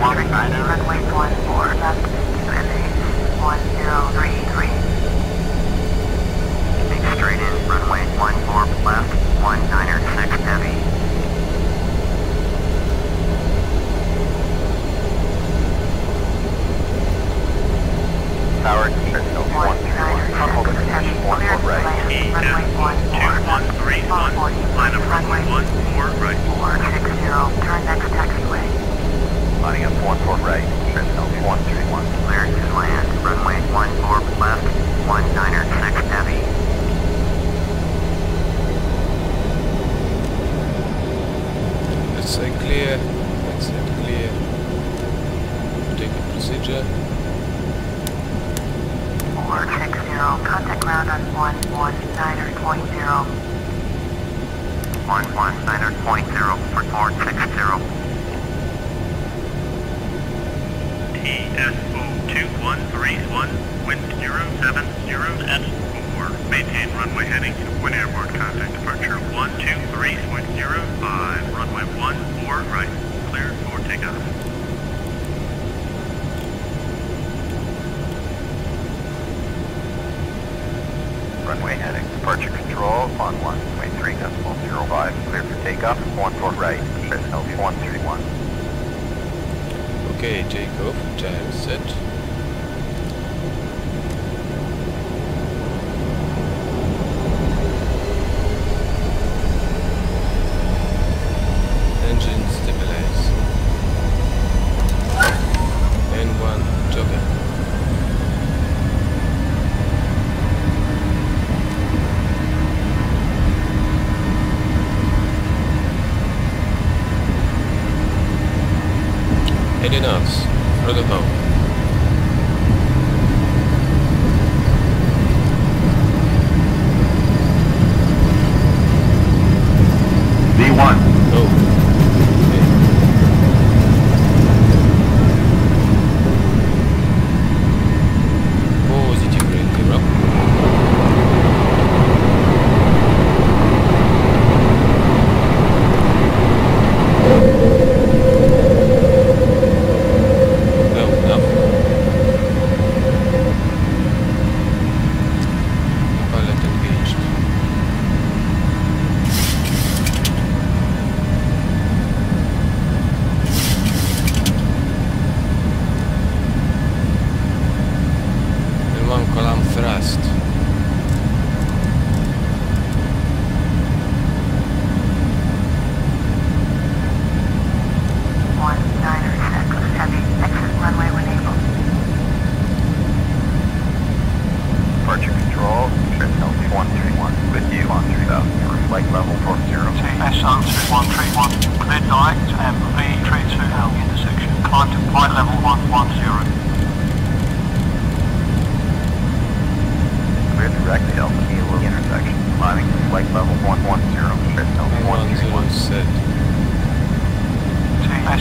runway 14 left to MH 1033. Keeping straight in, runway 14 left, 196 heavy. Tower, Sentinel 131, hold attention, 14 right. Runway 14 line up runway 14 right. 460, turn next taxiway. Lining up 14 right, Sentinel 131. Cleared to land, runway 14 left, 196 heavy. Let's say clear. Let's say clear. Take a procedure. 460, contact ground on 119.0. 119.0 for 460. TSO 2131, wind 070 at 4. Maintain runway heading to Twin Airport contact departure 123.05,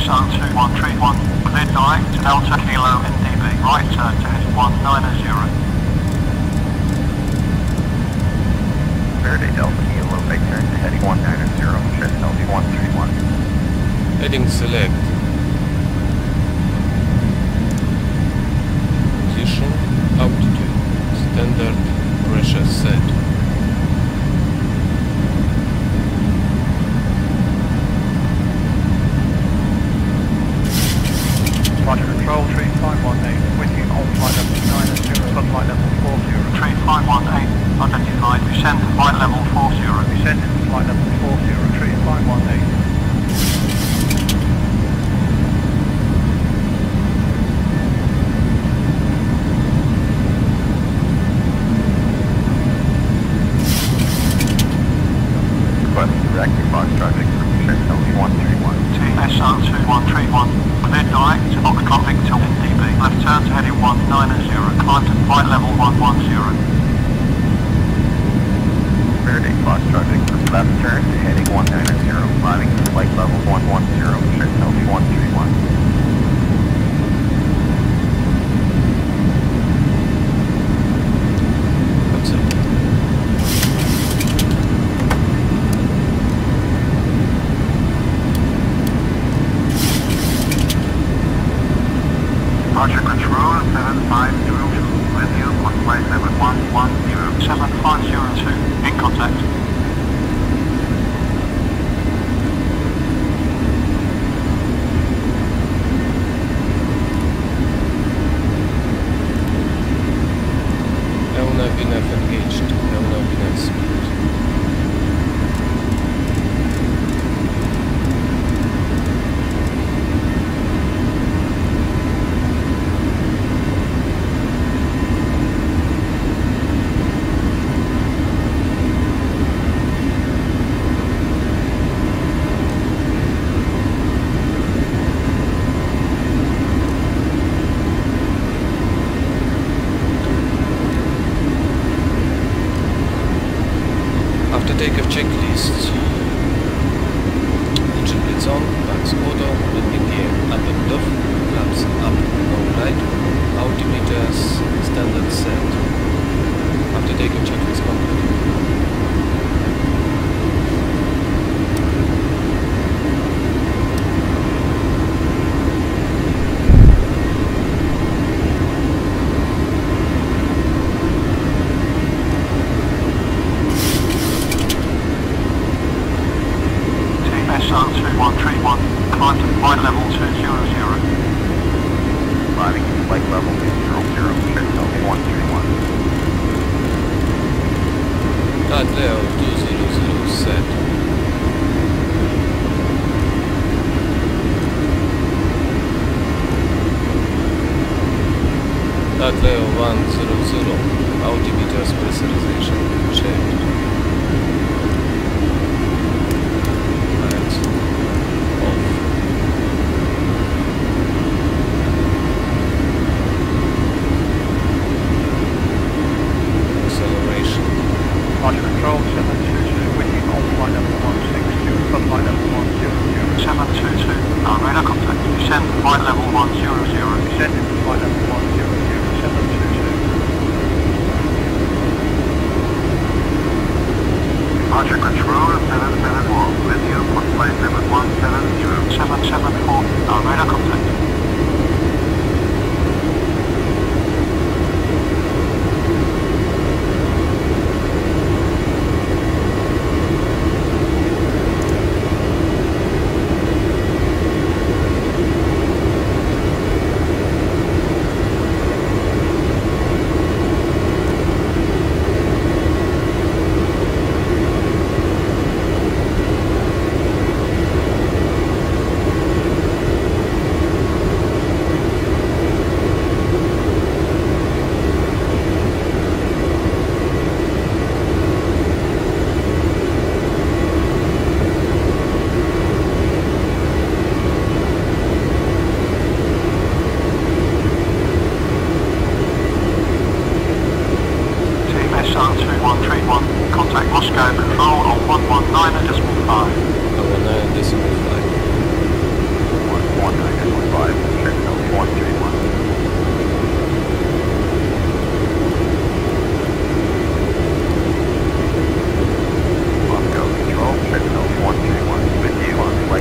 TSO 2131, clear direct Delta Kilo NDB. Right turn to head 190. Verde Delta Kilo, right turn to heading 190, Sentinel 131. Heading select. Position, altitude, standard pressure set. Control 3518, with you on flight level 90, sub flight level 40. 3518, identified, descend to flight level 40. Descend to flight level 40, 3518. Request direct to Foxtrot Victor, Sentinel 131. TSO 2131, clear direct to Foxtrot Victor NDB. Left turn to heading 190, climb to flight level 110. Foxtrot Victor, left turn heading 190, climbing to flight level 110, Sentinel 131. That's it. Departure control 7502 with you on flight level 110. 7502 in contact. Pełna wina engaged. Pełna wina speed. After takeoff checklist. Engine bleeds on, max auto, landing gear up and off, flaps up, no right, altimeters standard set. After takeoff checklist complete. TSO 2131, climb to flight level 200. Climbing to flight level 200, Churchill 131. Atleo 200 set. Atleo 100, altimeters pressurization checked.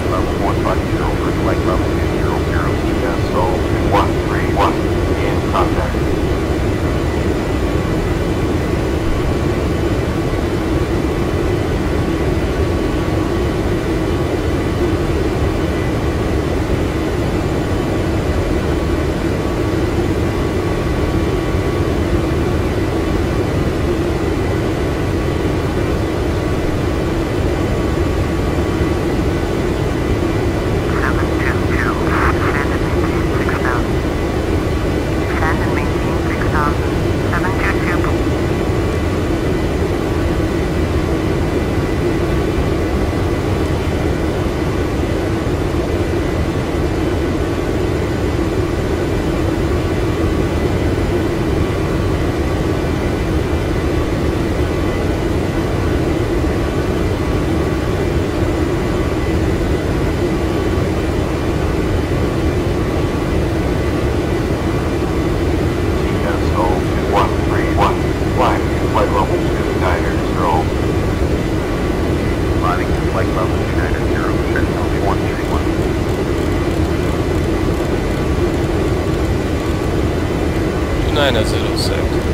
Level 150 Tiger, so climbing to flight level 290, Nine zero six.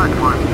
platform.